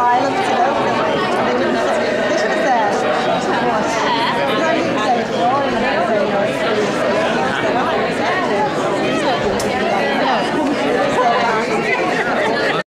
silence.